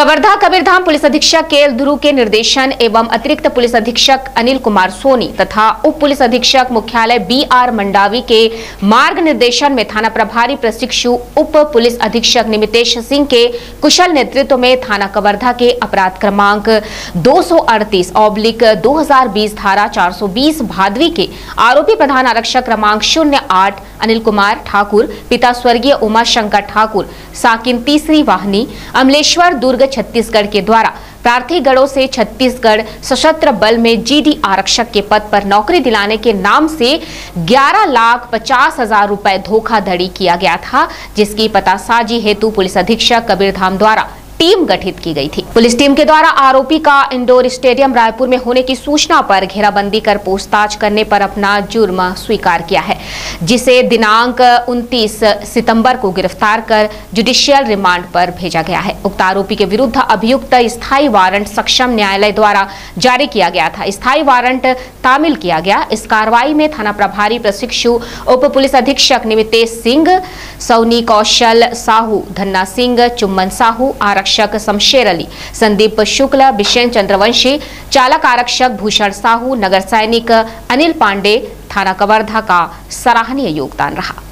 Kawardha, Kabirdham police अधीक्षक के L ध्रुव के निर्देशन एवं अतिरिक्त पुलिस अधीक्षक अनिल कुमार सोनी तथा उप पुलिस अधीक्षक मुख्यालय बी आर मंडावी के मार्ग निर्देशन में थाना प्रभारी प्रशिक्षु, उप पुलिस अधीक्षक निमितेश सिंह के कुशल नेतृत्व में थाना कवर्धा के अपराध क्रमांक दो सौ अड़तीस ऑब्लिक दो धारा 420 भादवी के आरोपी प्रधान आरक्षक क्रमांक शून्य अनिल कुमार ठाकुर, पिता स्वर्गीय उमा शंकर ठाकुर, साकिन तीसरी वाहनी, अमलेश्वर दुर्ग छत्तीसगढ़ के द्वारा। प्रार्थी गढ़ों से छत्तीसगढ़ सशस्त्र बल में जीडी आरक्षक के पद पर नौकरी दिलाने के नाम से 11 लाख पचास हज़ार रूपए धोखाधड़ी किया गया था, जिसकी पतासाजी हेतु पुलिस अधीक्षक कबीरधाम द्वारा टीम गठित की गई थी। पुलिस टीम के द्वारा आरोपी का इंडोर स्टेडियम रायपुर में होने की सूचना पर घेराबंदी कर पूछताछ करने पर अपना जुर्म स्वीकार किया है, जिसे दिनांक 29 सितंबर को गिरफ़्तार कर जुडिशियल रिमांड पर भेजा गया है। उक्त आरोपी के विरुद्ध अभियुक्त स्थायी वारंट सक्षम न्यायालय द्वारा जारी किया गया था। स्थायी वारंट तामिल किया गया। इस कार्रवाई में थाना प्रभारी प्रशिक्षु, उप पुलिस अधीक्षक निमितेश सिंह, सौनी कौशल साहू, धन्ना सिंह, चुम्बन साहू, आरक्षक आरक्षक शमशेर अली, संदीप शुक्ल, बिशेन चंद्रवंशी, चालक आरक्षक भूषण साहू, नगर सैनिक अनिल पांडे, थाना कवर्धा का सराहनीय योगदान रहा।